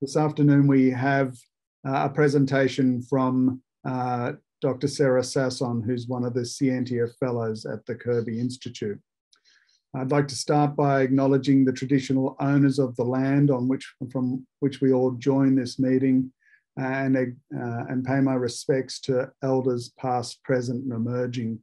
This afternoon we have uh, a presentation from uh, Dr. Sarah Sasson, who's one of the Scientia Fellows at the Kirby Institute. I'd like to start by acknowledging the traditional owners of the land on which, from which we all join this meeting and, uh, and pay my respects to elders past, present and emerging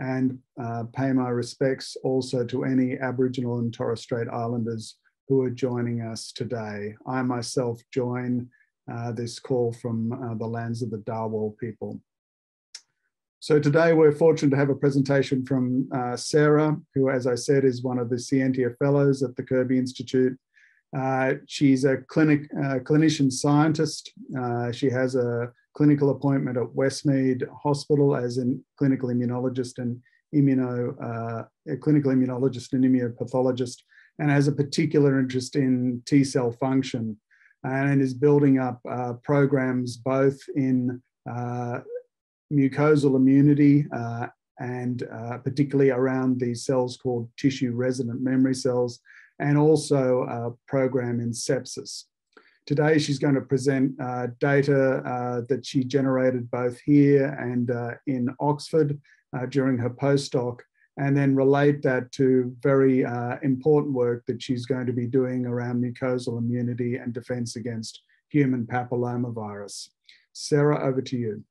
and uh, pay my respects also to any Aboriginal and Torres Strait Islanders who are joining us today. I myself join uh, this call from uh, the lands of the Dharawal people. So today we're fortunate to have a presentation from uh, Sarah, who, as I said, is one of the Scientia Fellows at the Kirby Institute. Uh, she's a clinic, uh, clinician scientist. Uh, she has a clinical appointment at Westmead Hospital as a clinical immunologist and immuno, a clinical immunologist and immunopathologist and has a particular interest in T cell function and is building up uh, programs both in uh, mucosal immunity uh, and uh, particularly around these cells called tissue resident memory cells, and also a program in sepsis. Today, she's going to present uh, data uh, that she generated both here and in Oxford during her postdoc and then relate that to very uh, important work that she's going to be doing around mucosal immunity and defense against human papillomavirus. Sarah, over to you.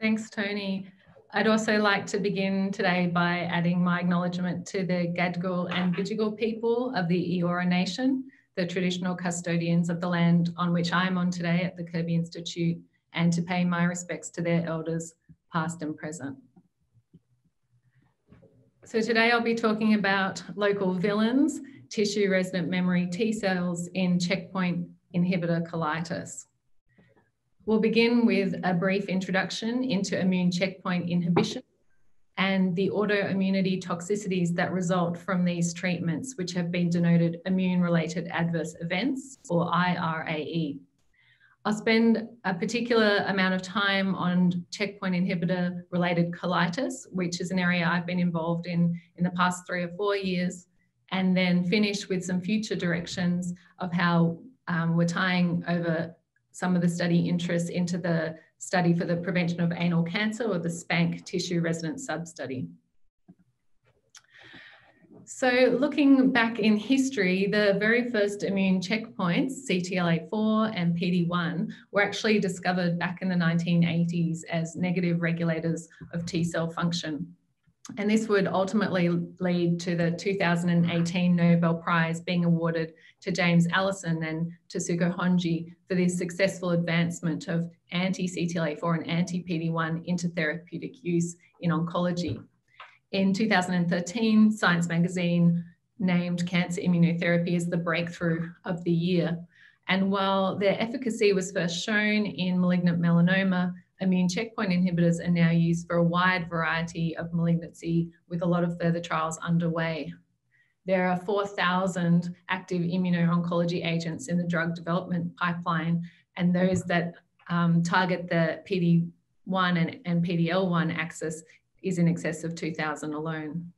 Thanks, Tony. I'd also like to begin today by adding my acknowledgement to the Gadigal and Bidjigal people of the Eora Nation, the traditional custodians of the land on which I'm on today at the Kirby Institute, and to pay my respects to their elders, past and present. So today I'll be talking about local villains, tissue resident memory T cells in checkpoint inhibitor colitis. We'll begin with a brief introduction into immune checkpoint inhibition and the autoimmunity toxicities that result from these treatments, which have been denoted immune related adverse events or IRAE. I'll spend a particular amount of time on checkpoint inhibitor related colitis, which is an area I've been involved in in the past three or four years, and then finish with some future directions of how um, we're tying over some of the study interests into the study for the prevention of anal cancer or the SPANC tissue resident sub-study. So looking back in history, the very first immune checkpoints, CTLA4 and PD1, were actually discovered back in the 1980s as negative regulators of T cell function. And this would ultimately lead to the 2018 Nobel Prize being awarded to James Allison and Tasuku Honjo for this successful advancement of anti-CTLA4 and anti-PD1 into therapeutic use in oncology. In 2013, Science magazine named cancer immunotherapy as the breakthrough of the year. And while their efficacy was first shown in malignant melanoma, immune checkpoint inhibitors are now used for a wide variety of malignancy with a lot of further trials underway. There are 4,000 active immuno-oncology agents in the drug development pipeline, and those that um, target the PD1 and, and PD-L1 axis is in excess of 2,000 alone.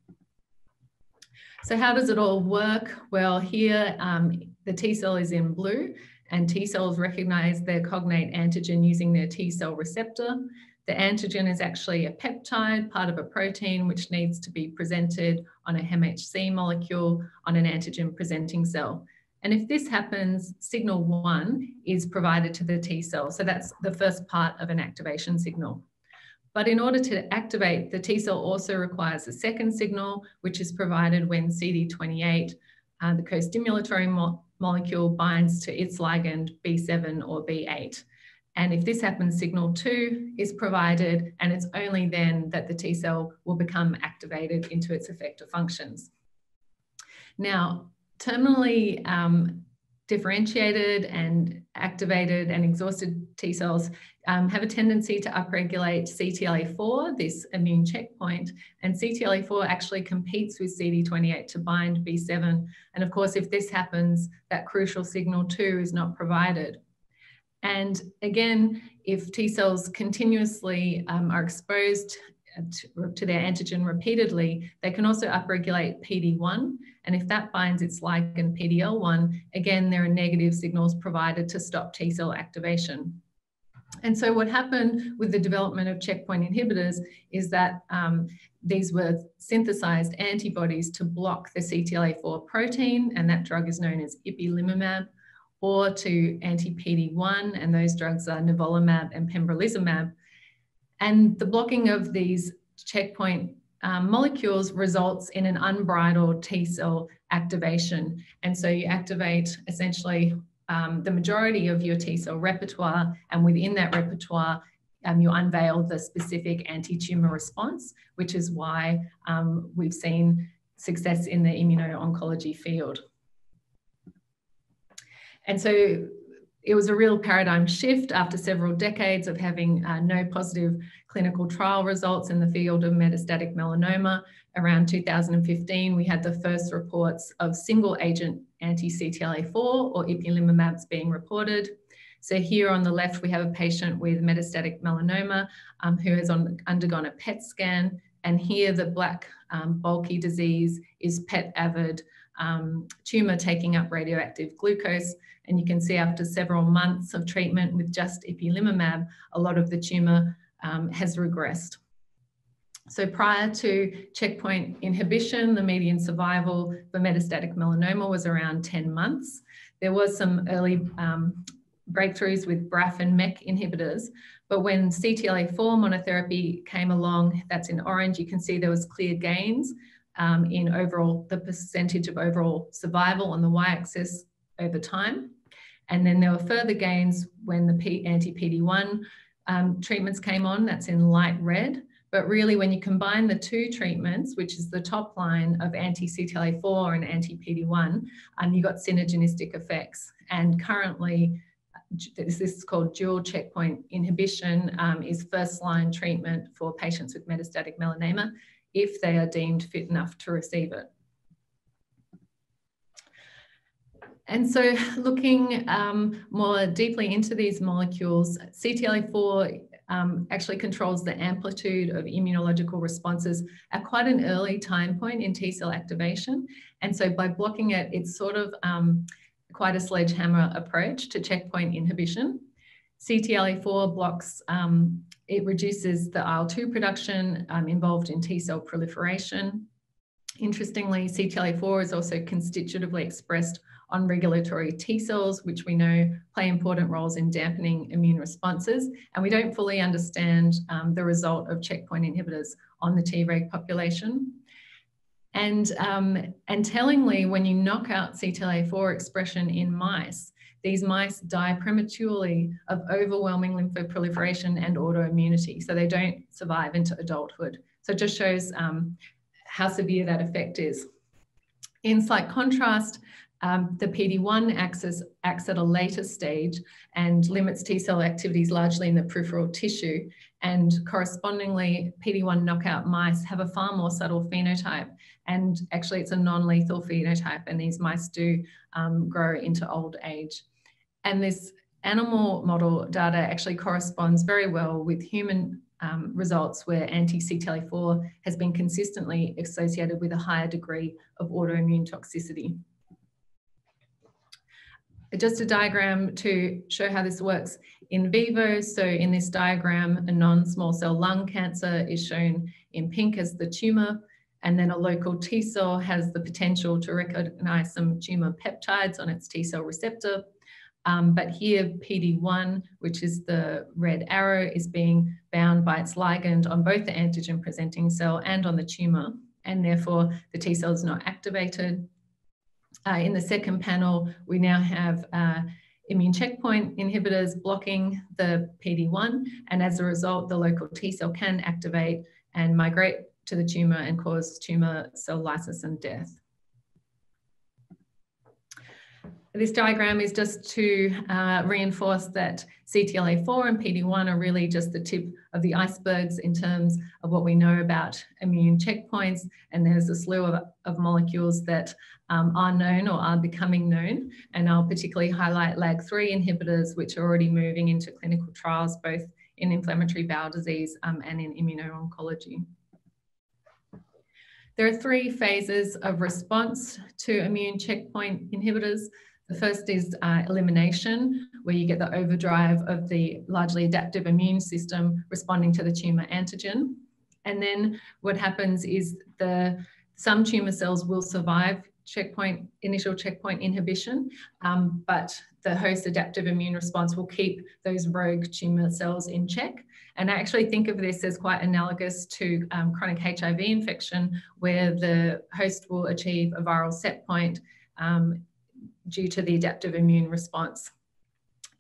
So how does it all work? Well, here um, the T cell is in blue and T cells recognize their cognate antigen using their T cell receptor. The antigen is actually a peptide, part of a protein, which needs to be presented on a MHC molecule on an antigen presenting cell. And if this happens, signal one is provided to the T cell. So that's the first part of an activation signal. But in order to activate, the T cell also requires a second signal, which is provided when CD28, uh, the co-stimulatory mo molecule, binds to its ligand B7 or B8. And if this happens, signal two is provided, and it's only then that the T cell will become activated into its effector functions. Now, terminally um, differentiated and activated and exhausted T cells um, have a tendency to upregulate CTLA4, this immune checkpoint, and CTLA4 actually competes with CD28 to bind B7. And of course, if this happens, that crucial signal 2 is not provided. And again, if T cells continuously um, are exposed to their antigen repeatedly, they can also upregulate PD1. And if that binds its ligand PDL1, again, there are negative signals provided to stop T cell activation. And so what happened with the development of checkpoint inhibitors is that um, these were synthesized antibodies to block the CTLA4 protein, and that drug is known as ipilimumab, or to anti-PD1, and those drugs are nivolumab and pembrolizumab. And the blocking of these checkpoint um, molecules results in an unbridled T cell activation. And so you activate essentially um, the majority of your T cell repertoire, and within that repertoire, um, you unveil the specific anti-tumor response, which is why um, we've seen success in the immuno-oncology field. And so it was a real paradigm shift after several decades of having uh, no positive clinical trial results in the field of metastatic melanoma. Around 2015, we had the first reports of single agent anti-CTLA4 or ipilimumabs being reported. So here on the left, we have a patient with metastatic melanoma um, who has on, undergone a PET scan. And here the black um, bulky disease is PET avid um, tumor taking up radioactive glucose. And you can see after several months of treatment with just ipilimumab, a lot of the tumor um, has regressed. So prior to checkpoint inhibition, the median survival for metastatic melanoma was around 10 months. There was some early um, breakthroughs with BRAF and MEK inhibitors, but when CTLA4 monotherapy came along, that's in orange, you can see there was clear gains um, in overall, the percentage of overall survival on the y-axis over time. And then there were further gains when the anti-PD-1 um, treatments came on, that's in light red. But really, when you combine the two treatments, which is the top line of anti-CTLA4 and anti-PD-1, um, you got synergistic effects. And currently, this is called dual checkpoint inhibition, um, is first line treatment for patients with metastatic melanoma if they are deemed fit enough to receive it. And so looking um, more deeply into these molecules, CTLA4 um, actually controls the amplitude of immunological responses at quite an early time point in T cell activation. And so by blocking it, it's sort of um, quite a sledgehammer approach to checkpoint inhibition. CTLA4 blocks, um, it reduces the IL-2 production um, involved in T cell proliferation. Interestingly, CTLA4 is also constitutively expressed on regulatory T cells, which we know play important roles in dampening immune responses. And we don't fully understand um, the result of checkpoint inhibitors on the Treg population. And, um, and tellingly, when you knock out CTLA4 expression in mice, these mice die prematurely of overwhelming lymphoproliferation and autoimmunity. So they don't survive into adulthood. So it just shows um, how severe that effect is. In slight contrast, um, the PD-1 axis acts at a later stage and limits T cell activities largely in the peripheral tissue. And correspondingly, PD-1 knockout mice have a far more subtle phenotype. And actually, it's a non-lethal phenotype, and these mice do um, grow into old age. And this animal model data actually corresponds very well with human um, results where anti-CTLA4 has been consistently associated with a higher degree of autoimmune toxicity just a diagram to show how this works in vivo. So in this diagram, a non-small cell lung cancer is shown in pink as the tumor, and then a local T cell has the potential to recognize some tumor peptides on its T cell receptor. Um, but here PD1, which is the red arrow, is being bound by its ligand on both the antigen presenting cell and on the tumor. And therefore the T cell is not activated uh, in the second panel, we now have uh, immune checkpoint inhibitors blocking the PD-1, and as a result, the local T cell can activate and migrate to the tumor and cause tumor cell lysis and death. This diagram is just to uh, reinforce that CTLA4 and PD1 are really just the tip of the icebergs in terms of what we know about immune checkpoints. And there's a slew of, of molecules that um, are known or are becoming known. And I'll particularly highlight LAG3 inhibitors, which are already moving into clinical trials, both in inflammatory bowel disease um, and in immuno-oncology. There are three phases of response to immune checkpoint inhibitors. The first is uh, elimination, where you get the overdrive of the largely adaptive immune system responding to the tumor antigen. And then what happens is the some tumor cells will survive checkpoint initial checkpoint inhibition, um, but the host adaptive immune response will keep those rogue tumor cells in check. And I actually think of this as quite analogous to um, chronic HIV infection, where the host will achieve a viral set point um, due to the adaptive immune response.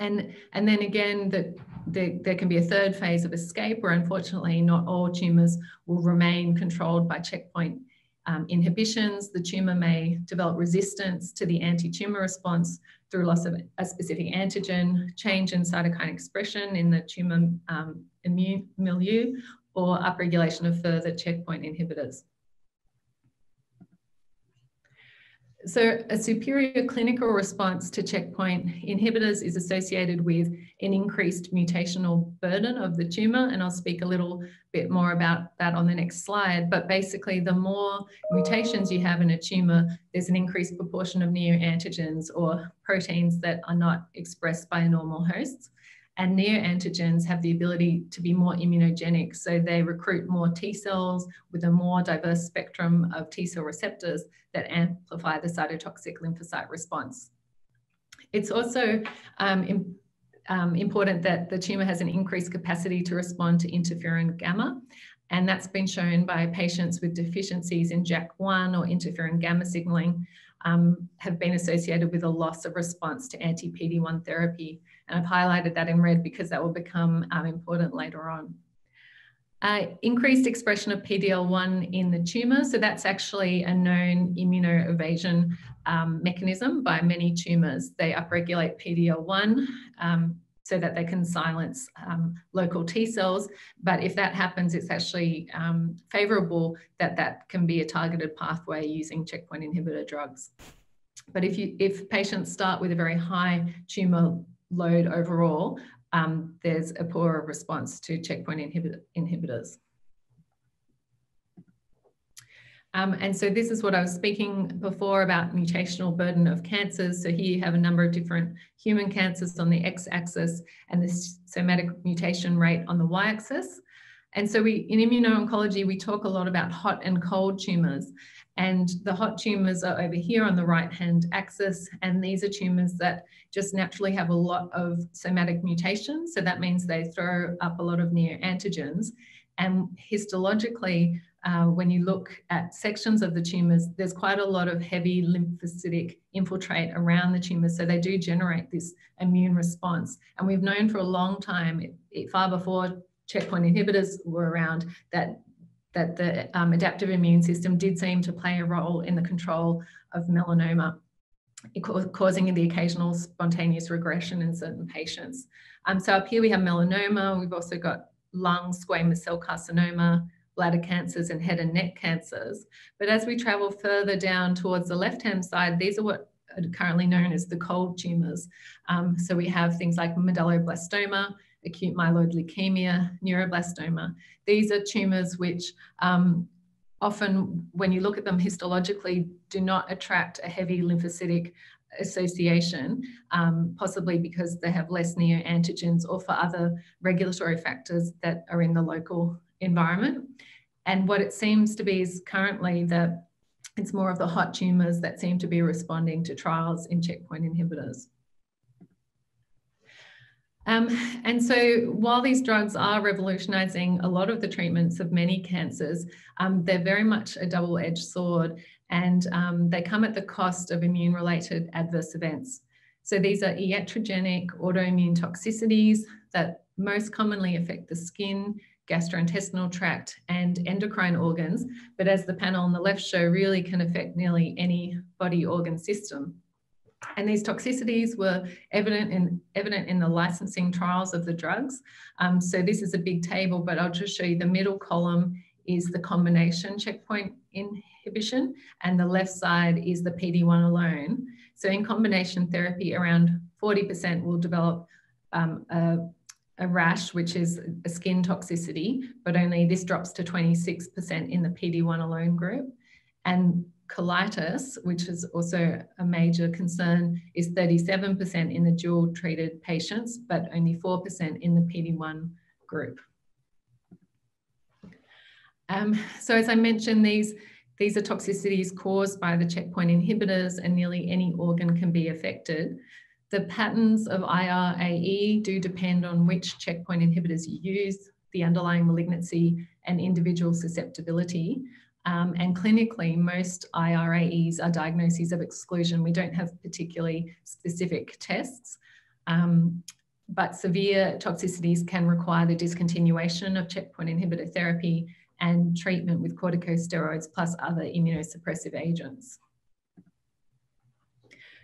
And, and then again, the, the, there can be a third phase of escape where unfortunately not all tumours will remain controlled by checkpoint um, inhibitions. The tumour may develop resistance to the anti-tumour response through loss of a specific antigen, change in cytokine expression in the tumour um, immune milieu, or upregulation of further checkpoint inhibitors. So a superior clinical response to checkpoint inhibitors is associated with an increased mutational burden of the tumour, and I'll speak a little bit more about that on the next slide. But basically, the more mutations you have in a tumour, there's an increased proportion of neoantigens or proteins that are not expressed by normal hosts. And neoantigens have the ability to be more immunogenic. So they recruit more T cells with a more diverse spectrum of T cell receptors that amplify the cytotoxic lymphocyte response. It's also um, um, important that the tumour has an increased capacity to respond to interferon gamma. And that's been shown by patients with deficiencies in JAK1 or interferon gamma signalling um, have been associated with a loss of response to anti-PD-1 therapy. And I've highlighted that in red because that will become um, important later on. Uh, increased expression of PD-L1 in the tumour. So that's actually a known immunoevasion um, mechanism by many tumours. They upregulate PD-L1 um, so that they can silence um, local T cells. But if that happens, it's actually um, favourable that that can be a targeted pathway using checkpoint inhibitor drugs. But if you if patients start with a very high tumour load overall, um, there's a poorer response to checkpoint inhibitors. Um, and so this is what I was speaking before about mutational burden of cancers. So here you have a number of different human cancers on the x-axis and the somatic mutation rate on the y-axis. And so we in immuno-oncology, we talk a lot about hot and cold tumors. And the hot tumors are over here on the right-hand axis. And these are tumors that just naturally have a lot of somatic mutations. So that means they throw up a lot of neoantigens. And histologically, uh, when you look at sections of the tumors, there's quite a lot of heavy lymphocytic infiltrate around the tumors. So they do generate this immune response. And we've known for a long time, it, it, far before checkpoint inhibitors were around, that that the um, adaptive immune system did seem to play a role in the control of melanoma, causing the occasional spontaneous regression in certain patients. Um, so up here we have melanoma. We've also got lung squamous cell carcinoma, bladder cancers and head and neck cancers. But as we travel further down towards the left-hand side, these are what are currently known as the cold tumors. Um, so we have things like medulloblastoma, acute myeloid leukemia, neuroblastoma. These are tumors which um, often, when you look at them histologically, do not attract a heavy lymphocytic association, um, possibly because they have less neoantigens or for other regulatory factors that are in the local environment. And what it seems to be is currently that it's more of the hot tumours that seem to be responding to trials in checkpoint inhibitors. Um, and so while these drugs are revolutionizing a lot of the treatments of many cancers, um, they're very much a double-edged sword and um, they come at the cost of immune-related adverse events. So these are iatrogenic autoimmune toxicities that most commonly affect the skin, gastrointestinal tract and endocrine organs, but as the panel on the left show, really can affect nearly any body organ system. And these toxicities were evident in, evident in the licensing trials of the drugs. Um, so this is a big table, but I'll just show you the middle column is the combination checkpoint inhibition, and the left side is the PD-1 alone. So in combination therapy, around 40% will develop um, a, a rash, which is a skin toxicity, but only this drops to 26% in the PD-1 alone group. And colitis, which is also a major concern, is 37% in the dual treated patients, but only 4% in the PD-1 group. Um, so as I mentioned, these, these are toxicities caused by the checkpoint inhibitors and nearly any organ can be affected. The patterns of IRAE do depend on which checkpoint inhibitors you use, the underlying malignancy and individual susceptibility. Um, and clinically, most IRAEs are diagnoses of exclusion. We don't have particularly specific tests, um, but severe toxicities can require the discontinuation of checkpoint inhibitor therapy and treatment with corticosteroids plus other immunosuppressive agents.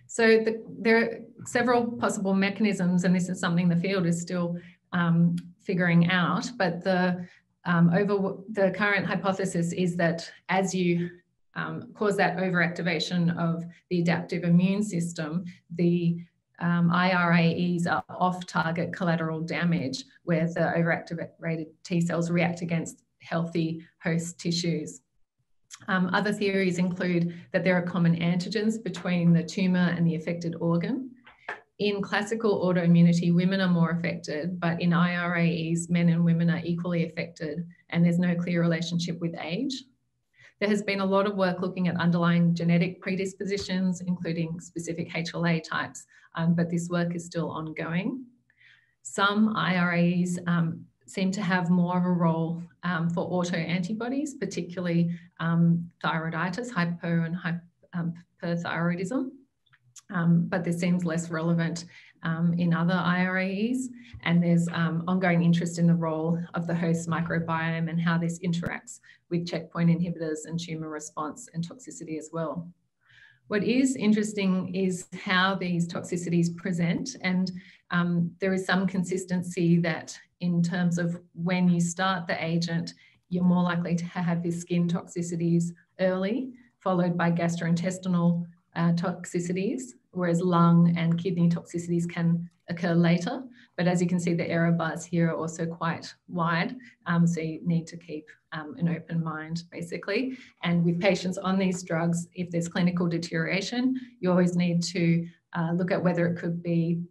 So the, there are several possible mechanisms, and this is something the field is still um, figuring out, but the um, over the current hypothesis is that as you um, cause that overactivation of the adaptive immune system, the um, IRAEs are off-target collateral damage where the overactivated T cells react against healthy host tissues. Um, other theories include that there are common antigens between the tumour and the affected organ. In classical autoimmunity, women are more affected, but in IRAEs, men and women are equally affected, and there's no clear relationship with age. There has been a lot of work looking at underlying genetic predispositions, including specific HLA types, um, but this work is still ongoing. Some IRAEs um, seem to have more of a role um, for autoantibodies, particularly um, thyroiditis, hypo and hyperthyroidism. Um, but this seems less relevant um, in other IRAEs. And there's um, ongoing interest in the role of the host microbiome and how this interacts with checkpoint inhibitors and tumor response and toxicity as well. What is interesting is how these toxicities present, and um, there is some consistency that in terms of when you start the agent, you're more likely to have your skin toxicities early, followed by gastrointestinal uh, toxicities, whereas lung and kidney toxicities can occur later. But as you can see, the error bars here are also quite wide. Um, so you need to keep um, an open mind, basically. And with patients on these drugs, if there's clinical deterioration, you always need to uh, look at whether it could be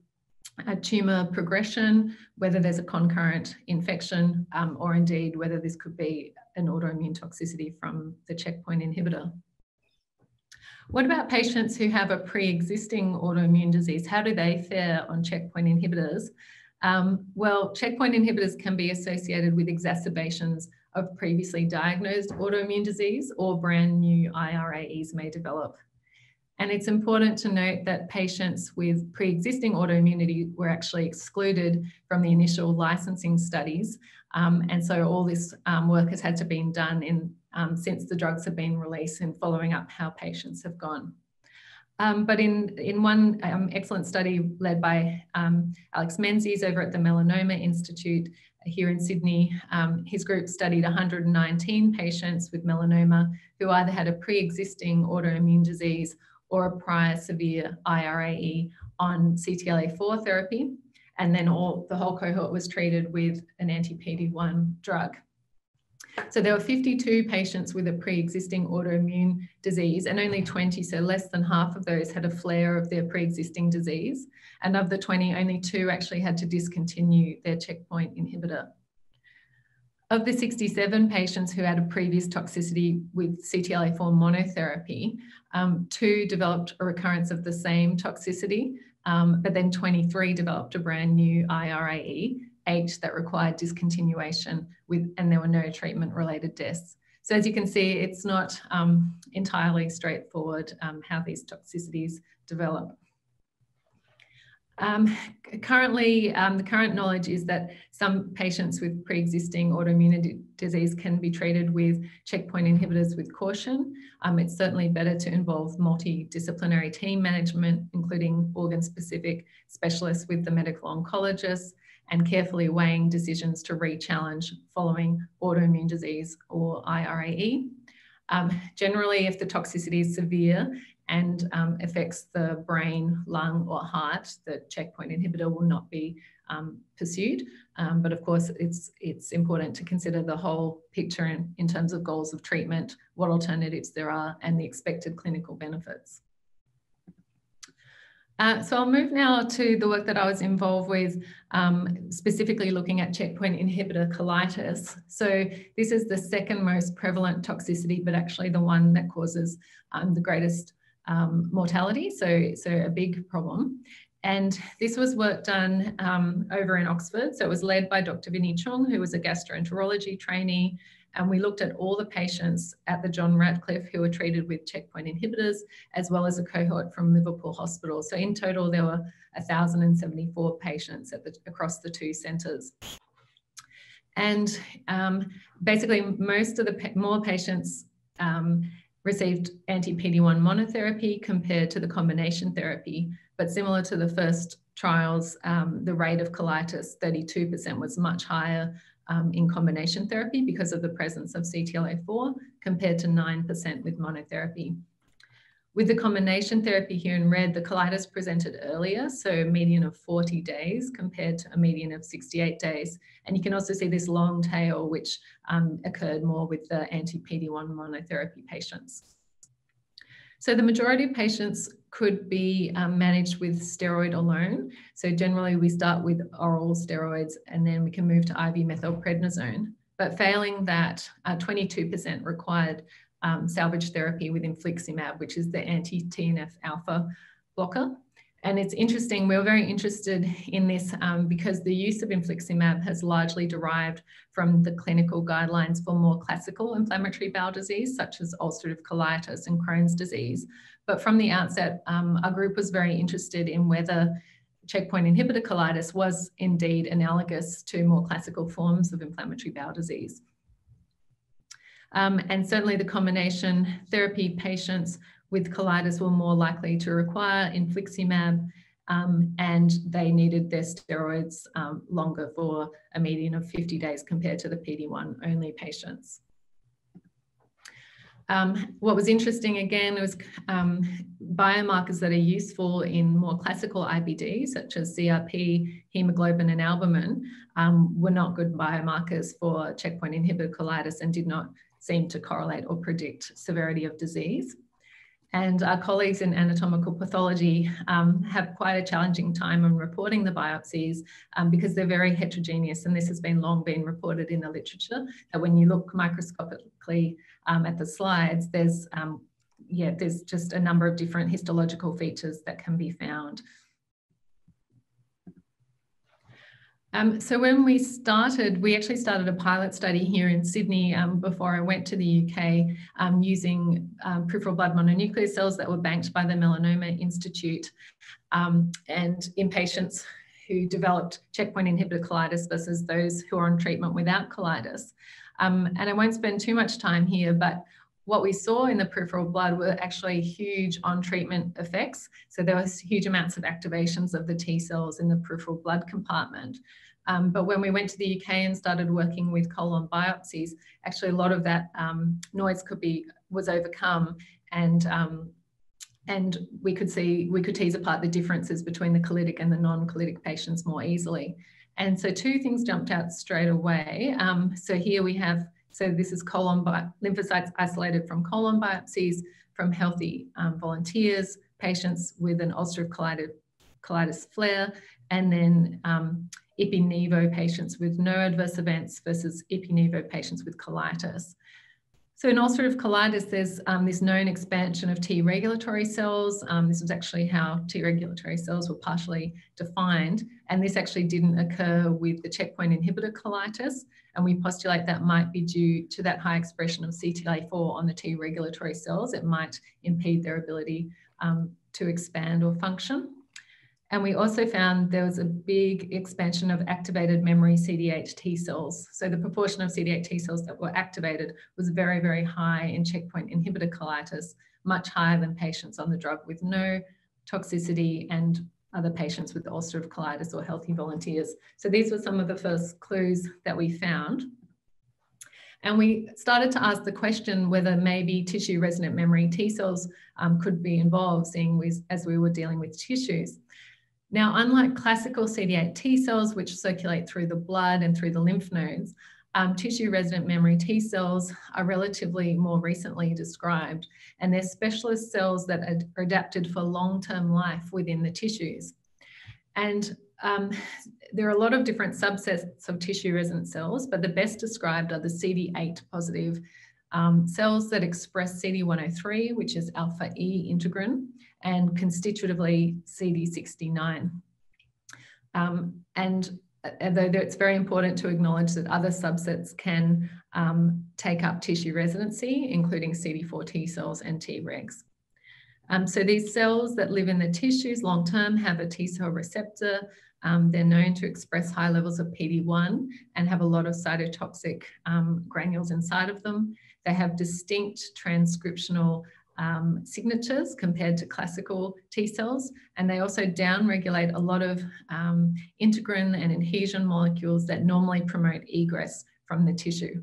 a tumour progression, whether there's a concurrent infection, um, or indeed whether this could be an autoimmune toxicity from the checkpoint inhibitor. What about patients who have a pre-existing autoimmune disease? How do they fare on checkpoint inhibitors? Um, well, checkpoint inhibitors can be associated with exacerbations of previously diagnosed autoimmune disease or brand new IRAEs may develop. And it's important to note that patients with pre-existing autoimmunity were actually excluded from the initial licensing studies. Um, and so all this um, work has had to be done in um, since the drugs have been released and following up how patients have gone. Um, but in, in one um, excellent study led by um, Alex Menzies over at the Melanoma Institute here in Sydney, his group studied 119 patients with melanoma who either had a pre-existing autoimmune disease or a prior severe IRAE on CTLA-4 therapy. And then all, the whole cohort was treated with an anti-PD-1 drug. So there were 52 patients with a pre-existing autoimmune disease and only 20, so less than half of those had a flare of their pre-existing disease. And of the 20, only two actually had to discontinue their checkpoint inhibitor. Of the 67 patients who had a previous toxicity with CTLA4 monotherapy, um, two developed a recurrence of the same toxicity, um, but then 23 developed a brand new IRAE eight that required discontinuation with, and there were no treatment related deaths. So as you can see, it's not um, entirely straightforward um, how these toxicities develop. Um, currently, um, the current knowledge is that some patients with pre-existing autoimmune disease can be treated with checkpoint inhibitors with caution. Um, it's certainly better to involve multidisciplinary team management, including organ-specific specialists with the medical oncologist, and carefully weighing decisions to re-challenge following autoimmune disease or IRAE. Um, generally, if the toxicity is severe and um, affects the brain, lung, or heart, the checkpoint inhibitor will not be um, pursued. Um, but of course, it's, it's important to consider the whole picture in, in terms of goals of treatment, what alternatives there are, and the expected clinical benefits. Uh, so I'll move now to the work that I was involved with, um, specifically looking at checkpoint inhibitor colitis. So this is the second most prevalent toxicity, but actually the one that causes um, the greatest um, mortality, so, so a big problem. And this was work done um, over in Oxford. So it was led by Dr. Vinnie Cheung, who was a gastroenterology trainee. And we looked at all the patients at the John Radcliffe who were treated with checkpoint inhibitors, as well as a cohort from Liverpool Hospital. So in total, there were 1,074 patients the, across the two centres. And um, basically, most of the more patients um, received anti-PD-1 monotherapy compared to the combination therapy. But similar to the first trials, um, the rate of colitis, 32%, was much higher um, in combination therapy because of the presence of CTLA4 compared to 9% with monotherapy. With the combination therapy here in red, the colitis presented earlier, so a median of 40 days compared to a median of 68 days. And you can also see this long tail, which um, occurred more with the anti-PD-1 monotherapy patients. So the majority of patients could be um, managed with steroid alone. So generally we start with oral steroids and then we can move to IV methylprednisone. But failing that, 22% uh, required um, salvage therapy with infliximab, which is the anti-TNF alpha blocker. And it's interesting, we are very interested in this um, because the use of infliximab has largely derived from the clinical guidelines for more classical inflammatory bowel disease, such as ulcerative colitis and Crohn's disease. But from the outset, um, our group was very interested in whether checkpoint inhibitor colitis was indeed analogous to more classical forms of inflammatory bowel disease. Um, and certainly the combination therapy patients with colitis were more likely to require infliximab um, and they needed their steroids um, longer for a median of 50 days compared to the PD-1 only patients. Um, what was interesting again was um, biomarkers that are useful in more classical IBD, such as CRP, hemoglobin, and albumin, um, were not good biomarkers for checkpoint inhibitor colitis and did not seem to correlate or predict severity of disease. And our colleagues in anatomical pathology um, have quite a challenging time on reporting the biopsies um, because they're very heterogeneous. And this has been long been reported in the literature that when you look microscopically um, at the slides, there's um, yeah, there's just a number of different histological features that can be found. Um, so when we started, we actually started a pilot study here in Sydney um, before I went to the UK um, using um, peripheral blood mononuclear cells that were banked by the Melanoma Institute um, and in patients who developed checkpoint inhibitor colitis versus those who are on treatment without colitis. Um, and I won't spend too much time here, but what we saw in the peripheral blood were actually huge on treatment effects. So there was huge amounts of activations of the T cells in the peripheral blood compartment. Um, but when we went to the UK and started working with colon biopsies, actually a lot of that um, noise could be was overcome, and um, and we could see we could tease apart the differences between the colitic and the non-colitic patients more easily. And so two things jumped out straight away. Um, so here we have so this is colon lymphocytes isolated from colon biopsies from healthy um, volunteers, patients with an ulcerative colitis, colitis flare, and then um, patients with no adverse events versus ipi-nivo patients with colitis. So in ulcerative colitis, there's um, this known expansion of T regulatory cells. Um, this was actually how T regulatory cells were partially defined. And this actually didn't occur with the checkpoint inhibitor colitis. And we postulate that might be due to that high expression of CTLA4 on the T regulatory cells. It might impede their ability um, to expand or function. And we also found there was a big expansion of activated memory CD8 T cells. So the proportion of CD8 T cells that were activated was very, very high in checkpoint inhibitor colitis, much higher than patients on the drug with no toxicity and other patients with ulcerative colitis or healthy volunteers. So these were some of the first clues that we found. And we started to ask the question whether maybe tissue resident memory T cells um, could be involved, seeing we, as we were dealing with tissues. Now, unlike classical CD8 T cells, which circulate through the blood and through the lymph nodes, um, tissue resident memory T cells are relatively more recently described, and they're specialist cells that are adapted for long-term life within the tissues. And um, there are a lot of different subsets of tissue resident cells, but the best described are the CD8 positive um, cells that express CD103, which is alpha E integrin, and constitutively CD69. Um, and although it's very important to acknowledge that other subsets can um, take up tissue residency, including CD4 T cells and Tregs. Um, so these cells that live in the tissues long term have a T cell receptor. Um, they're known to express high levels of PD1 and have a lot of cytotoxic um, granules inside of them. They have distinct transcriptional um, signatures compared to classical T cells, and they also downregulate a lot of um, integrin and adhesion molecules that normally promote egress from the tissue.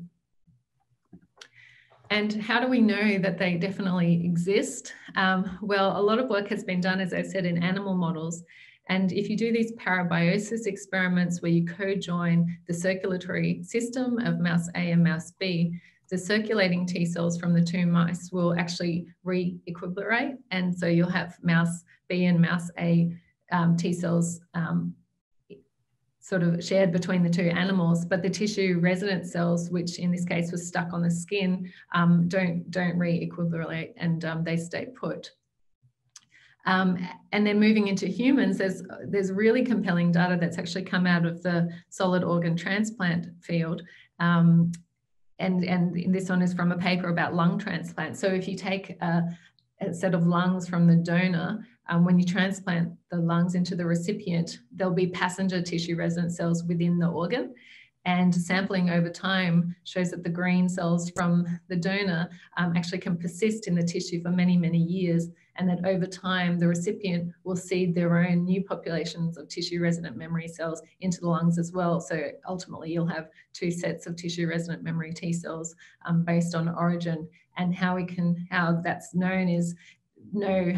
And how do we know that they definitely exist? Um, well, a lot of work has been done, as I said, in animal models. And if you do these parabiosis experiments where you co-join the circulatory system of mouse A and mouse B, the circulating T cells from the two mice will actually re-equilibrate. And so you'll have mouse B and mouse A um, T cells um, sort of shared between the two animals, but the tissue resident cells, which in this case was stuck on the skin, um, don't, don't re-equilibrate and um, they stay put. Um, and then moving into humans, there's, there's really compelling data that's actually come out of the solid organ transplant field. Um, and, and this one is from a paper about lung transplant. So if you take a, a set of lungs from the donor um, when you transplant the lungs into the recipient, there'll be passenger tissue resident cells within the organ. And sampling over time shows that the green cells from the donor um, actually can persist in the tissue for many, many years. And that over time, the recipient will seed their own new populations of tissue resident memory cells into the lungs as well. So ultimately, you'll have two sets of tissue resident memory T cells um, based on origin. And how we can, how that's known is no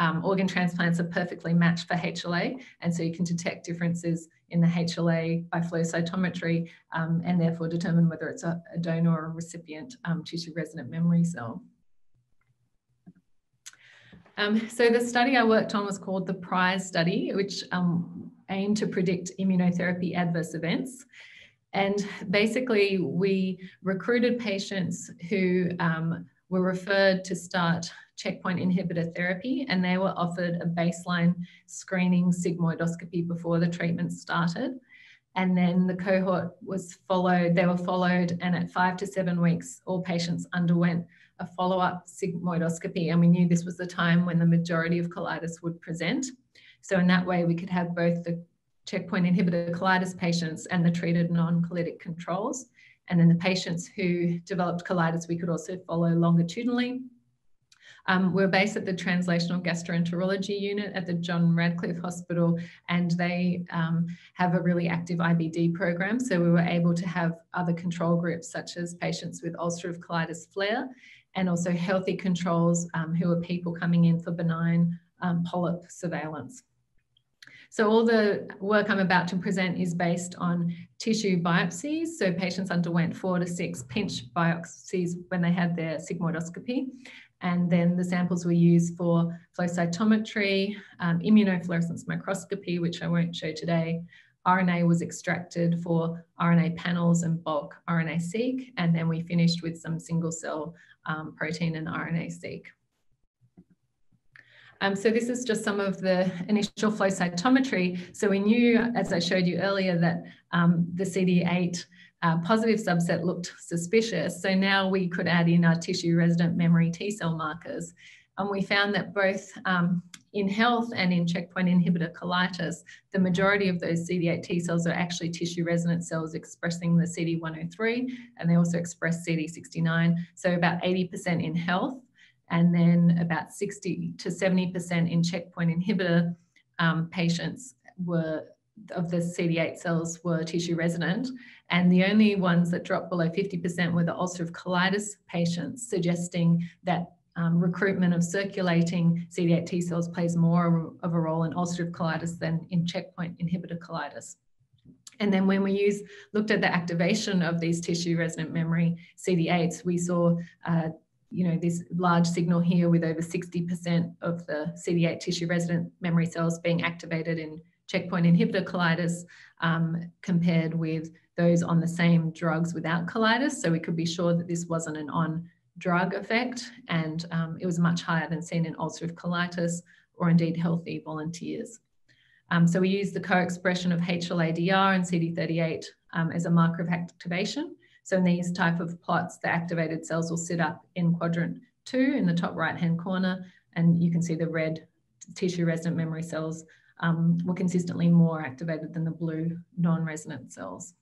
um, organ transplants are perfectly matched for HLA, and so you can detect differences in the HLA by flow cytometry um, and therefore determine whether it's a, a donor or a recipient um, tissue resident memory cell. Um, so the study I worked on was called the PRIZE study, which um, aimed to predict immunotherapy adverse events. And basically, we recruited patients who um, were referred to start checkpoint inhibitor therapy and they were offered a baseline screening sigmoidoscopy before the treatment started. And then the cohort was followed, they were followed, and at five to seven weeks, all patients underwent a follow up sigmoidoscopy. And we knew this was the time when the majority of colitis would present. So, in that way, we could have both the checkpoint inhibitor colitis patients and the treated non colitic controls. And then the patients who developed colitis, we could also follow longitudinally um, we're based at the Translational Gastroenterology Unit at the John Radcliffe Hospital, and they um, have a really active IBD program. So we were able to have other control groups, such as patients with ulcerative colitis flare, and also healthy controls um, who are people coming in for benign um, polyp surveillance. So all the work I'm about to present is based on tissue biopsies. So patients underwent four to six pinch biopsies when they had their sigmoidoscopy. And then the samples were used for flow cytometry, um, immunofluorescence microscopy, which I won't show today. RNA was extracted for RNA panels and bulk RNA-seq, and then we finished with some single cell um, protein and RNA-seq. Um, so this is just some of the initial flow cytometry. So we knew, as I showed you earlier, that um, the CD8 uh, positive subset looked suspicious. So now we could add in our tissue resident memory T cell markers. And we found that both um, in health and in checkpoint inhibitor colitis, the majority of those CD8 T cells are actually tissue resident cells expressing the CD103, and they also express CD69. So about 80% in health, and then about 60 to 70% in checkpoint inhibitor um, patients were of the CD8 cells were tissue resident, and the only ones that dropped below 50% were the ulcerative colitis patients, suggesting that um, recruitment of circulating CD8 T cells plays more of a role in ulcerative colitis than in checkpoint inhibitor colitis. And then when we use, looked at the activation of these tissue resident memory CD8s, we saw uh, you know, this large signal here with over 60% of the CD8 tissue resident memory cells being activated in checkpoint inhibitor colitis um, compared with those on the same drugs without colitis. So we could be sure that this wasn't an on drug effect and um, it was much higher than seen in ulcerative colitis or indeed healthy volunteers. Um, so we use the co-expression of HLA-DR and CD38 um, as a marker of activation. So in these type of plots, the activated cells will sit up in quadrant two in the top right-hand corner, and you can see the red tissue resident memory cells um, were consistently more activated than the blue non-resonant cells.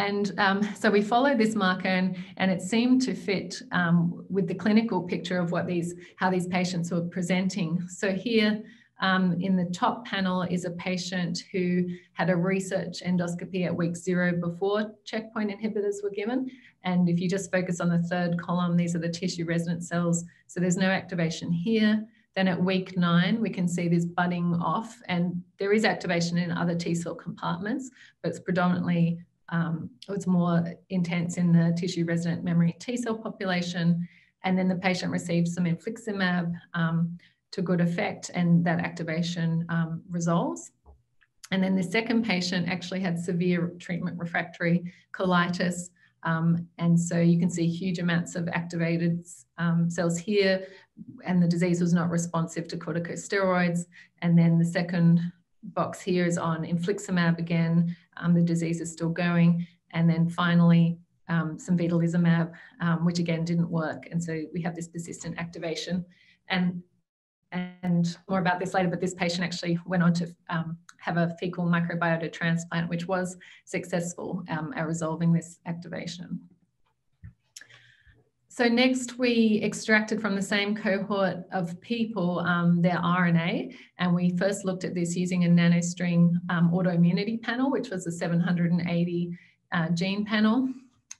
And um, so we followed this marker and, and it seemed to fit um, with the clinical picture of what these, how these patients were presenting. So here um, in the top panel is a patient who had a research endoscopy at week zero before checkpoint inhibitors were given. And if you just focus on the third column, these are the tissue resident cells. So there's no activation here. Then at week nine, we can see this budding off and there is activation in other T cell compartments, but it's predominantly, um, was more intense in the tissue resident memory T cell population. And then the patient received some infliximab, um, to good effect and that activation um, resolves. And then the second patient actually had severe treatment refractory colitis. Um, and so you can see huge amounts of activated um, cells here, and the disease was not responsive to corticosteroids. And then the second box here is on infliximab again. Um, the disease is still going. And then finally, um, some vedolizumab, um, which again didn't work. And so we have this persistent activation. And and more about this later, but this patient actually went on to um, have a fecal microbiota transplant, which was successful um, at resolving this activation. So next we extracted from the same cohort of people um, their RNA, and we first looked at this using a nanostring um, autoimmunity panel, which was a 780 uh, gene panel.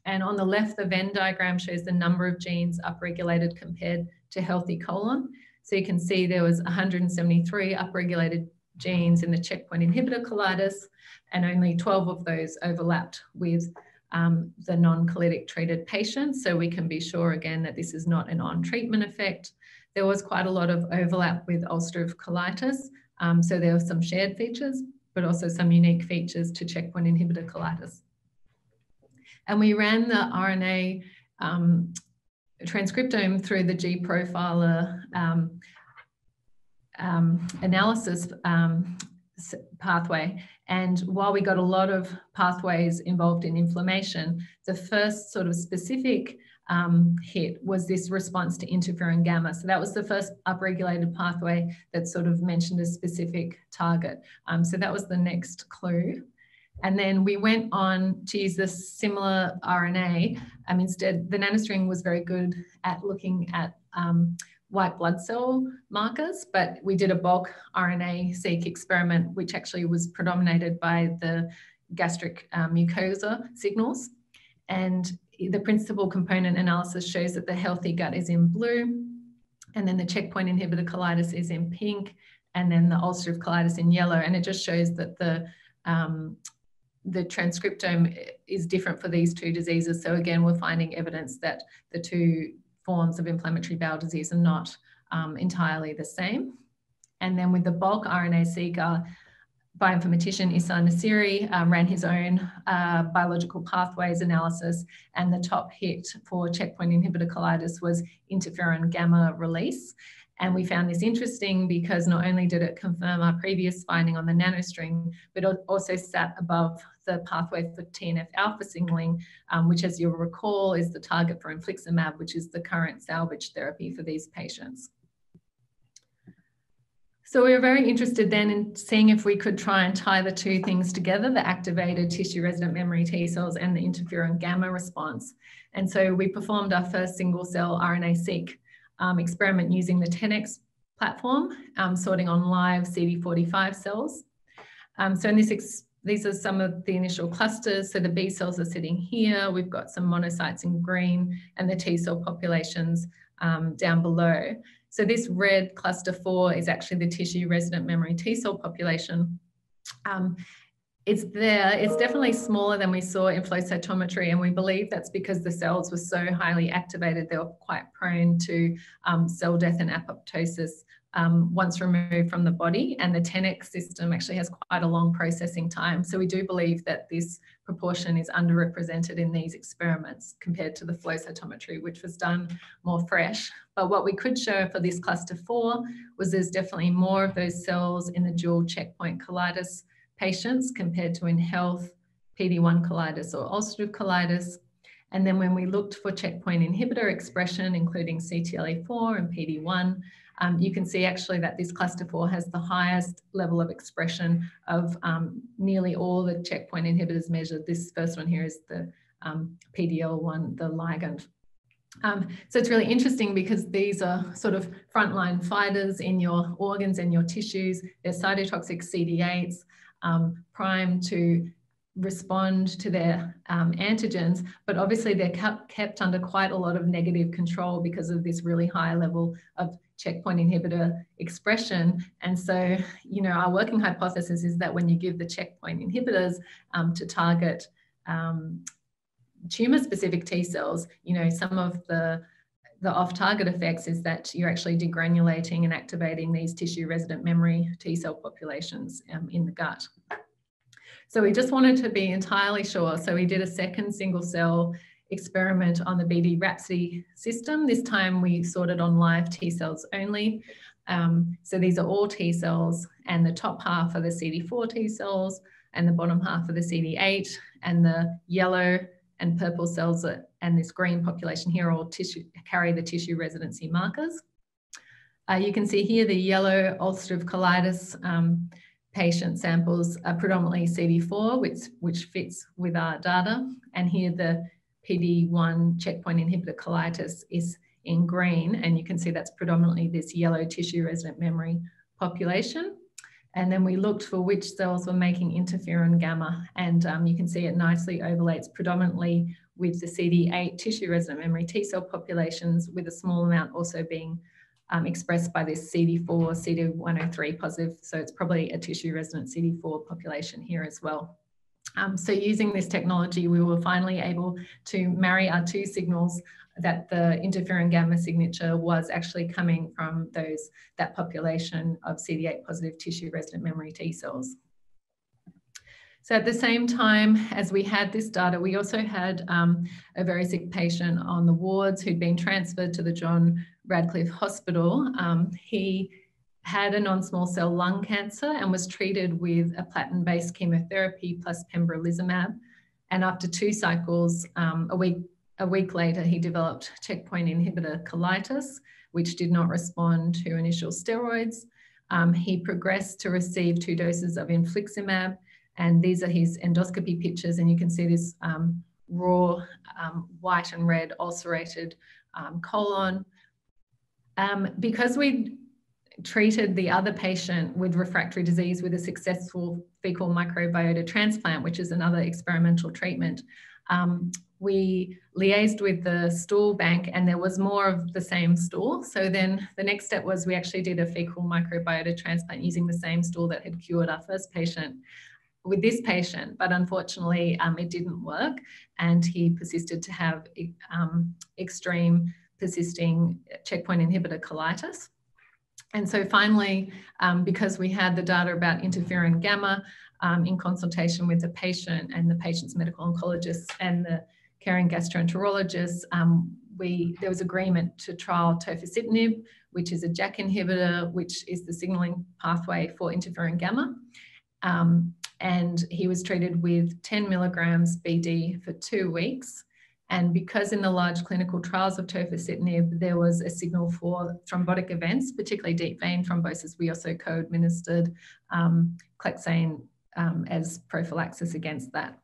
And on the left, the Venn diagram shows the number of genes upregulated compared to healthy colon. So you can see there was 173 upregulated genes in the checkpoint inhibitor colitis, and only 12 of those overlapped with um, the non-colitic treated patients. So we can be sure again that this is not an on-treatment effect. There was quite a lot of overlap with ulcerative colitis. Um, so there were some shared features, but also some unique features to checkpoint inhibitor colitis. And we ran the RNA um, transcriptome through the G profiler um, um, analysis um, pathway. And while we got a lot of pathways involved in inflammation, the first sort of specific um, hit was this response to interferon gamma. So that was the first upregulated pathway that sort of mentioned a specific target. Um, so that was the next clue. And then we went on to use this similar RNA. Um, instead, the nanostring was very good at looking at um, white blood cell markers, but we did a bulk RNA-seq experiment, which actually was predominated by the gastric um, mucosa signals. And the principal component analysis shows that the healthy gut is in blue, and then the checkpoint inhibitor colitis is in pink, and then the ulcerative colitis in yellow. And it just shows that the um, the transcriptome is different for these two diseases. So again, we're finding evidence that the two forms of inflammatory bowel disease are not um, entirely the same. And then with the bulk RNA seeker, bioinformatician Isar Nassiri um, ran his own uh, biological pathways analysis, and the top hit for checkpoint inhibitor colitis was interferon gamma release. And we found this interesting because not only did it confirm our previous finding on the nanostring, but it also sat above the pathway for TNF alpha signaling, um, which as you'll recall is the target for infliximab, which is the current salvage therapy for these patients. So we were very interested then in seeing if we could try and tie the two things together, the activated tissue resident memory T cells and the interferon gamma response. And so we performed our first single cell RNA-seq um, experiment using the 10x platform, um, sorting on live CD45 cells. Um, so in this, these are some of the initial clusters. So the B cells are sitting here. We've got some monocytes in green and the T cell populations um, down below. So this red cluster four is actually the tissue resident memory T cell population. Um, it's there. It's definitely smaller than we saw in flow cytometry, and we believe that's because the cells were so highly activated. They were quite prone to um, cell death and apoptosis um, once removed from the body. And the 10x system actually has quite a long processing time. So we do believe that this proportion is underrepresented in these experiments compared to the flow cytometry, which was done more fresh. But what we could show for this cluster four was there's definitely more of those cells in the dual checkpoint colitis patients compared to in health, PD-1 colitis or ulcerative colitis. And then when we looked for checkpoint inhibitor expression, including CTLA4 and PD-1, um, you can see actually that this cluster 4 has the highest level of expression of um, nearly all the checkpoint inhibitors measured. This first one here is the um, PDL1, the ligand. Um, so it's really interesting because these are sort of frontline fighters in your organs and your tissues. They're cytotoxic CD8s um, primed to respond to their um, antigens, but obviously they're kept under quite a lot of negative control because of this really high level of checkpoint inhibitor expression. And so, you know, our working hypothesis is that when you give the checkpoint inhibitors um, to target um, tumor specific T cells, you know, some of the the off-target effects is that you're actually degranulating and activating these tissue resident memory T cell populations um, in the gut. So we just wanted to be entirely sure. So we did a second single cell experiment on the BD Rhapsody system. This time we sorted on live T cells only. Um, so these are all T cells and the top half are the CD4 T cells and the bottom half are the CD8 and the yellow and purple cells and this green population here all tissue, carry the tissue residency markers. Uh, you can see here the yellow ulcerative colitis um, patient samples are predominantly CD4, which, which fits with our data. And here the PD-1 checkpoint inhibitor colitis is in green, and you can see that's predominantly this yellow tissue resident memory population. And then we looked for which cells were making interferon gamma, and um, you can see it nicely overlays predominantly with the CD8 tissue resident memory T cell populations, with a small amount also being um, expressed by this CD4, CD103 positive. So it's probably a tissue resident CD4 population here as well. Um, so using this technology, we were finally able to marry our two signals that the interferon gamma signature was actually coming from those that population of CD8 positive tissue resident memory T cells. So at the same time as we had this data, we also had um, a very sick patient on the wards who'd been transferred to the John Radcliffe Hospital. Um, he had a non-small cell lung cancer and was treated with a platinum-based chemotherapy plus pembrolizumab. And after two cycles, um, a week a week later, he developed checkpoint inhibitor colitis, which did not respond to initial steroids. Um, he progressed to receive two doses of infliximab, and these are his endoscopy pictures, and you can see this um, raw um, white and red ulcerated um, colon. Um, because we treated the other patient with refractory disease with a successful fecal microbiota transplant, which is another experimental treatment, um, we liaised with the stool bank and there was more of the same stool. So then the next step was we actually did a fecal microbiota transplant using the same stool that had cured our first patient with this patient, but unfortunately um, it didn't work and he persisted to have um, extreme persisting checkpoint inhibitor colitis. And so finally, um, because we had the data about interferon gamma um, in consultation with the patient and the patient's medical oncologist and the caring gastroenterologist, um, we, there was agreement to trial tofacitinib, which is a JAK inhibitor, which is the signaling pathway for interferon gamma. Um, and he was treated with 10 milligrams BD for two weeks. And because in the large clinical trials of tofacitinib, there was a signal for thrombotic events, particularly deep vein thrombosis, we also co-administered um, clexane um, as prophylaxis against that.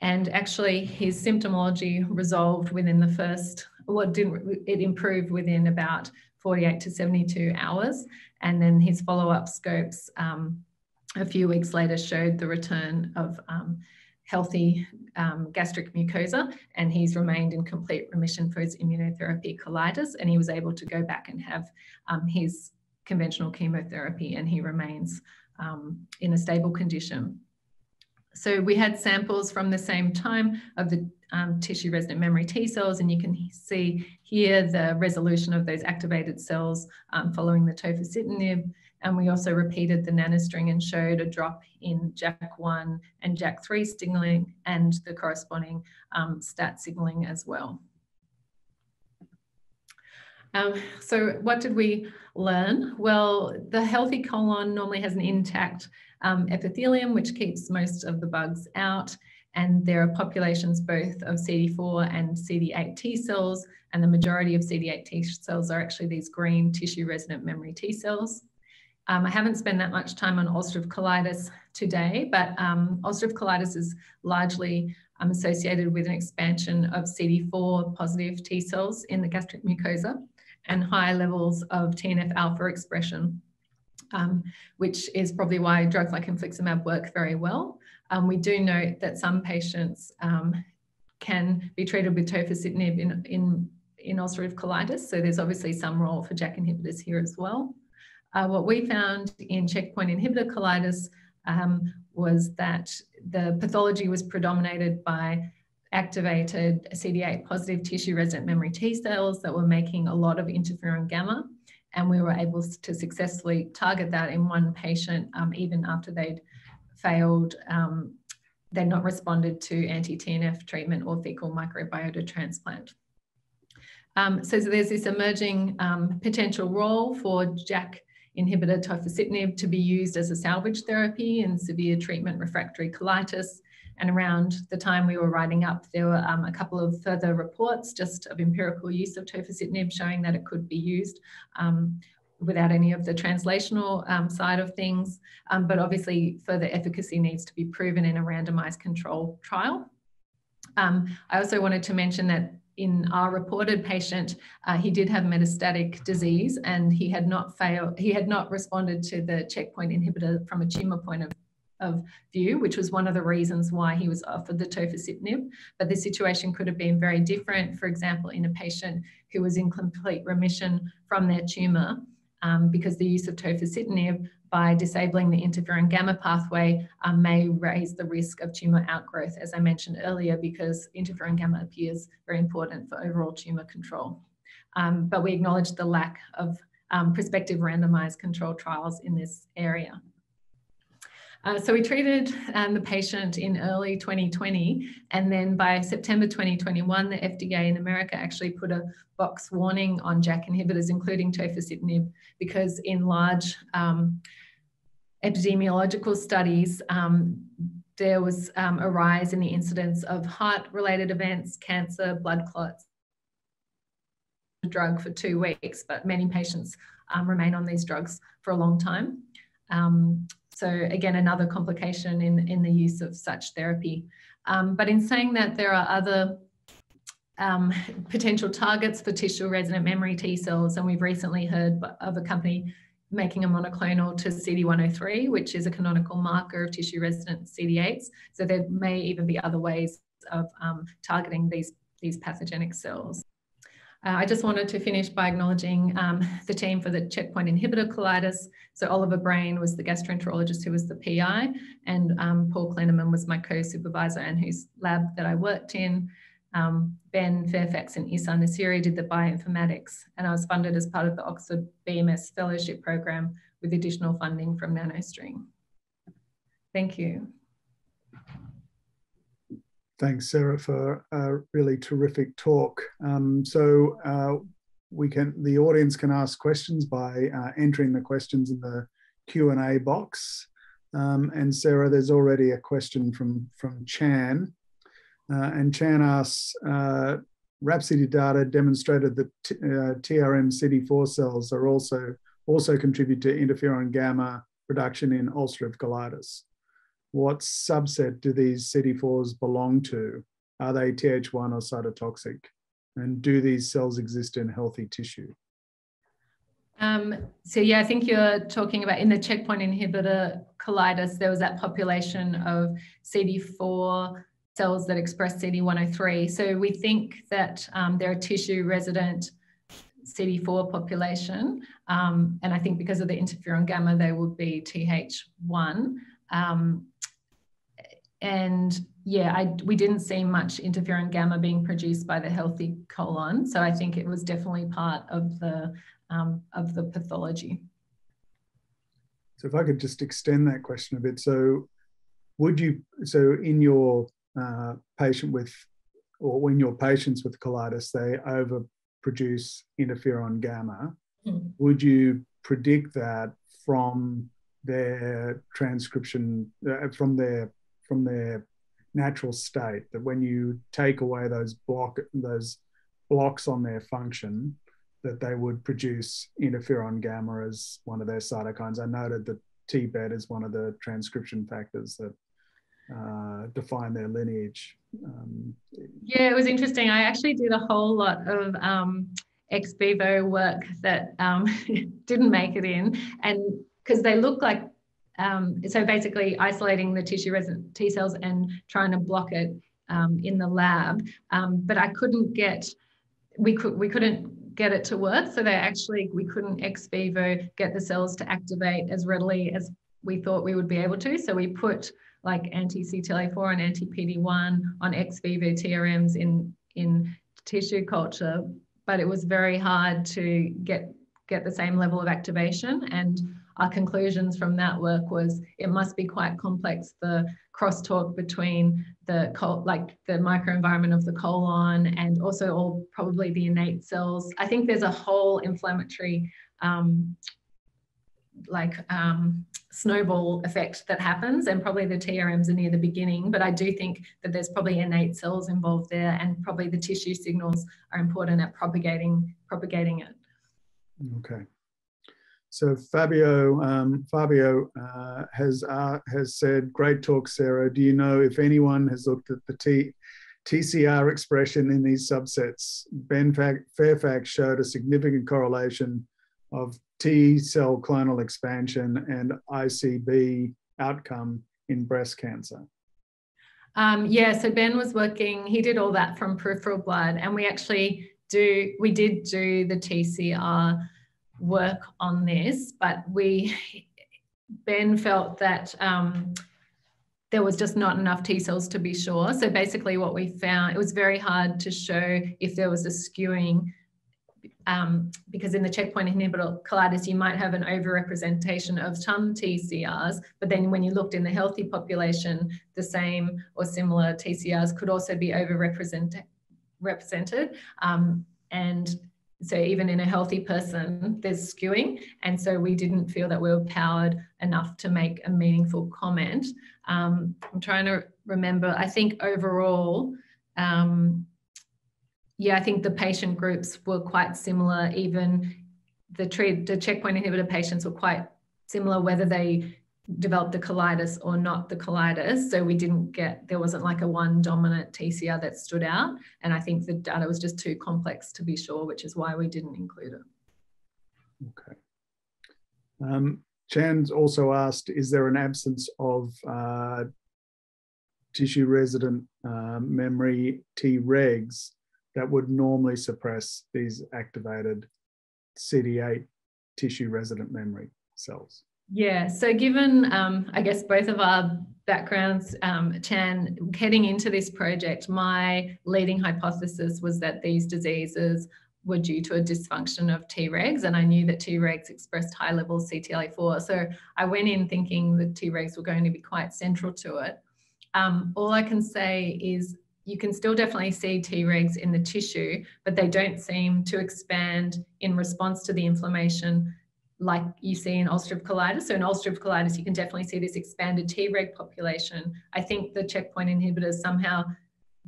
And actually his symptomology resolved within the first, well, it, didn't, it improved within about 48 to 72 hours. And then his follow-up scopes um, a few weeks later showed the return of um, healthy um, gastric mucosa and he's remained in complete remission for his immunotherapy colitis and he was able to go back and have um, his conventional chemotherapy and he remains um, in a stable condition. So we had samples from the same time of the um, tissue resident memory T cells, and you can see here the resolution of those activated cells um, following the tofacitinib. And we also repeated the nanostring and showed a drop in JAK1 and JAK3 signaling and the corresponding um, STAT signaling as well. Um, so what did we learn? Well, the healthy colon normally has an intact um, epithelium, which keeps most of the bugs out. And there are populations both of CD4 and CD8 T cells, and the majority of CD8 T cells are actually these green tissue resident memory T cells. Um, I haven't spent that much time on ulcerative colitis today, but um, ulcerative colitis is largely um, associated with an expansion of CD4 positive T cells in the gastric mucosa and high levels of TNF alpha expression, um, which is probably why drugs like infliximab work very well. Um, we do note that some patients um, can be treated with tofacitinib in, in, in ulcerative colitis, so there's obviously some role for JAK inhibitors here as well. Uh, what we found in checkpoint inhibitor colitis um, was that the pathology was predominated by activated CD8 positive tissue resident memory T cells that were making a lot of interferon gamma. And we were able to successfully target that in one patient, um, even after they'd failed, um, they'd not responded to anti-TNF treatment or fecal microbiota transplant. Um, so, so, there's this emerging um, potential role for JAK inhibitor tofacitinib to be used as a salvage therapy in severe treatment refractory colitis and around the time we were writing up, there were um, a couple of further reports just of empirical use of tofacitinib showing that it could be used um, without any of the translational um, side of things. Um, but obviously, further efficacy needs to be proven in a randomized control trial. Um, I also wanted to mention that in our reported patient, uh, he did have metastatic disease and he had not failed, he had not responded to the checkpoint inhibitor from a tumor point of of view, which was one of the reasons why he was offered the tofacitinib. But the situation could have been very different, for example, in a patient who was in complete remission from their tumour, um, because the use of tofacitinib by disabling the interferon gamma pathway um, may raise the risk of tumour outgrowth, as I mentioned earlier, because interferon gamma appears very important for overall tumour control. Um, but we acknowledge the lack of um, prospective randomized control trials in this area. Uh, so we treated um, the patient in early 2020, and then by September 2021, the FDA in America actually put a box warning on JAK inhibitors, including tofacitinib, because in large um, epidemiological studies, um, there was um, a rise in the incidence of heart-related events, cancer, blood clots, drug for two weeks, but many patients um, remain on these drugs for a long time. Um, so again, another complication in, in the use of such therapy. Um, but in saying that, there are other um, potential targets for tissue resident memory T cells, and we've recently heard of a company making a monoclonal to CD103, which is a canonical marker of tissue resident CD8s. So there may even be other ways of um, targeting these, these pathogenic cells. Uh, I just wanted to finish by acknowledging um, the team for the checkpoint inhibitor colitis. So Oliver Brain was the gastroenterologist who was the PI, and um, Paul Klenerman was my co-supervisor and whose lab that I worked in. Um, ben Fairfax and Isar Nassiri did the bioinformatics, and I was funded as part of the Oxford BMS Fellowship Program with additional funding from NanoString. Thank you. Thanks, Sarah, for a really terrific talk. Um, so uh, we can, the audience can ask questions by uh, entering the questions in the Q&A box. Um, and Sarah, there's already a question from, from Chan. Uh, and Chan asks, uh, Rhapsody data demonstrated that uh, TRM CD4 cells are also, also contribute to interferon gamma production in ulcerative colitis what subset do these CD4s belong to? Are they Th1 or cytotoxic? And do these cells exist in healthy tissue? Um, so yeah, I think you're talking about in the checkpoint inhibitor colitis, there was that population of CD4 cells that express CD103. So we think that um, they're a tissue resident CD4 population. Um, and I think because of the interferon gamma, they would be TH1. Um, and yeah, I, we didn't see much interferon gamma being produced by the healthy colon. So I think it was definitely part of the, um, of the pathology. So if I could just extend that question a bit. So would you, so in your uh, patient with, or when your patients with colitis, they overproduce interferon gamma, mm. would you predict that from their transcription, uh, from their from their natural state that when you take away those block those blocks on their function that they would produce interferon gamma as one of their cytokines. I noted that TBET is one of the transcription factors that uh, define their lineage. Um, yeah, it was interesting. I actually did a whole lot of um, ex vivo work that um, didn't make it in, and because they look like um, so basically isolating the tissue resident T cells and trying to block it um, in the lab. Um, but I couldn't get, we could we couldn't get it to work. So they actually we couldn't ex vivo get the cells to activate as readily as we thought we would be able to. So we put like anti-CTLA4 and anti-PD1 on ex vivo TRMs in in tissue culture, but it was very hard to get get the same level of activation. And our conclusions from that work was it must be quite complex the crosstalk between the like the microenvironment of the colon and also all probably the innate cells. I think there's a whole inflammatory um, like um, snowball effect that happens and probably the trms are near the beginning but i do think that there's probably innate cells involved there and probably the tissue signals are important at propagating propagating it okay so Fabio, um, Fabio uh, has uh, has said, "Great talk, Sarah. Do you know if anyone has looked at the T, TCR expression in these subsets? Ben Fairfax showed a significant correlation of T cell clonal expansion and ICB outcome in breast cancer." Um, yeah, so Ben was working. He did all that from peripheral blood, and we actually do. We did do the TCR work on this, but we, Ben felt that um, there was just not enough T cells to be sure. So basically, what we found, it was very hard to show if there was a skewing. Um, because in the checkpoint inhibitor colitis, you might have an overrepresentation of some TCRs, but then when you looked in the healthy population, the same or similar TCRs could also be overrepresented. Represented, um, and so even in a healthy person, there's skewing. And so we didn't feel that we were powered enough to make a meaningful comment. Um, I'm trying to remember, I think overall, um, yeah, I think the patient groups were quite similar. Even the, treat, the checkpoint inhibitor patients were quite similar, whether they developed the colitis or not the colitis. So we didn't get, there wasn't like a one dominant TCR that stood out. And I think the data was just too complex to be sure, which is why we didn't include it. Okay. Um, Chan's also asked, is there an absence of uh, tissue resident uh, memory Tregs that would normally suppress these activated CD8 tissue resident memory cells? Yeah, so given, um, I guess, both of our backgrounds, um, Chan, heading into this project, my leading hypothesis was that these diseases were due to a dysfunction of Tregs, and I knew that Tregs expressed high levels CTLA4. So I went in thinking that Tregs were going to be quite central to it. Um, all I can say is you can still definitely see Tregs in the tissue, but they don't seem to expand in response to the inflammation like you see in ulcerative colitis. So in ulcerative colitis, you can definitely see this expanded Treg population. I think the checkpoint inhibitors somehow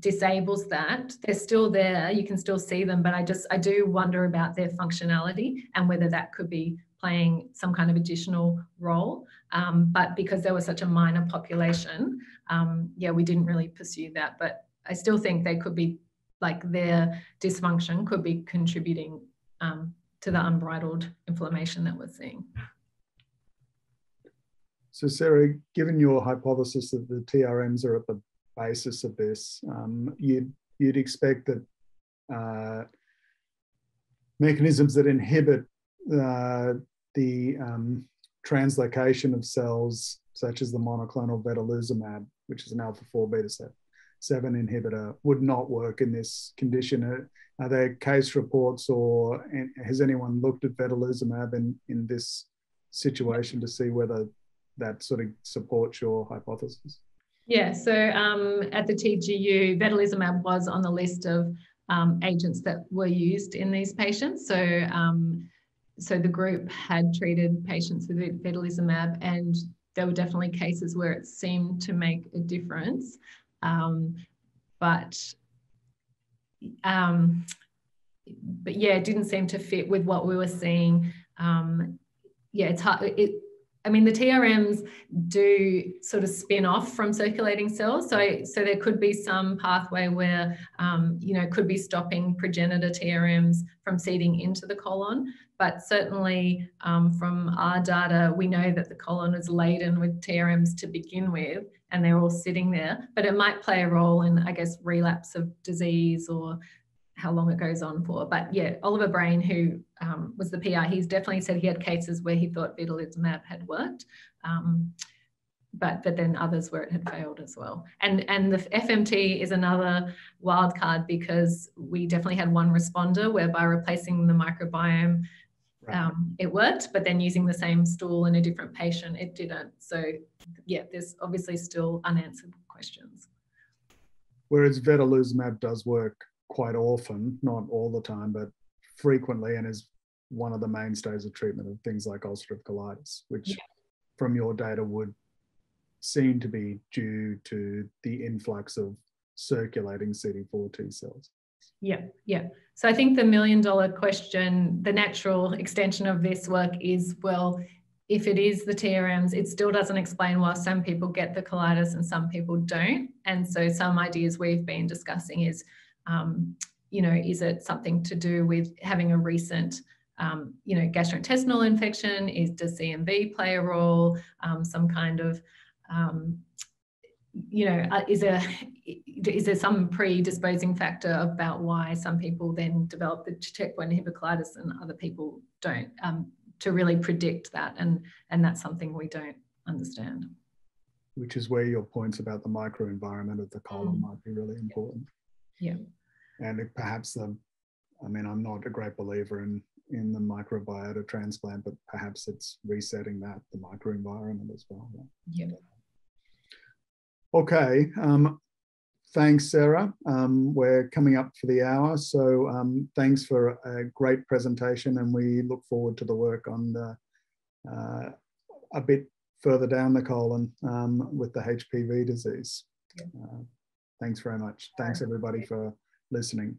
disables that. They're still there, you can still see them, but I just, I do wonder about their functionality and whether that could be playing some kind of additional role. Um, but because there was such a minor population, um, yeah, we didn't really pursue that. But I still think they could be, like their dysfunction could be contributing um, to the unbridled inflammation that we're seeing. So Sarah, given your hypothesis that the TRMs are at the basis of this, um, you'd, you'd expect that uh, mechanisms that inhibit uh, the um, translocation of cells, such as the monoclonal vedolizumab, which is an alpha 4 beta 7 inhibitor, would not work in this condition. Are, are there case reports or has anyone looked at vedolizumab in, in this situation to see whether that sort of supports your hypothesis? Yeah, so um, at the TGU, vedolizumab was on the list of um, agents that were used in these patients. So, um, so the group had treated patients with vedolizumab, and there were definitely cases where it seemed to make a difference, um, but um, but yeah, it didn't seem to fit with what we were seeing. Um, yeah, it's hard. It, I mean, the TRMs do sort of spin off from circulating cells. So, so there could be some pathway where, um, you know, could be stopping progenitor TRMs from seeding into the colon. But certainly um, from our data, we know that the colon is laden with TRMs to begin with, and they're all sitting there. But it might play a role in, I guess, relapse of disease or how long it goes on for. But yeah, Oliver Brain, who um, was the PI, he's definitely said he had cases where he thought vedolizumab had worked. Um, but but then others where it had failed as well. And and the FMT is another wild card because we definitely had one responder whereby replacing the microbiome right. um, it worked, but then using the same stool in a different patient it didn't. So yeah, there's obviously still unanswered questions. Whereas vedolizumab does work quite often, not all the time, but frequently, and is one of the mainstays of treatment of things like ulcerative colitis, which yeah. from your data would seem to be due to the influx of circulating CD4 T cells. Yeah, yeah. So I think the million dollar question, the natural extension of this work is well, if it is the TRMs, it still doesn't explain why some people get the colitis and some people don't. And so some ideas we've been discussing is um, you know, is it something to do with having a recent um, you know, gastrointestinal infection? Is does CMV play a role? Um, some kind of, um, you know, uh, is there is there some predisposing factor about why some people then develop the checkpoint inhibitor and other people don't? Um, to really predict that, and and that's something we don't understand. Which is where your points about the microenvironment of the colon mm. might be really important. Yeah. And perhaps the, I mean, I'm not a great believer in in the microbiota transplant, but perhaps it's resetting that the microenvironment as well. Yeah. Okay. Um, thanks, Sarah. Um, we're coming up for the hour, so um, thanks for a great presentation, and we look forward to the work on the uh, a bit further down the colon um, with the HPV disease. Yeah. Uh, thanks very much. Thanks everybody for listening.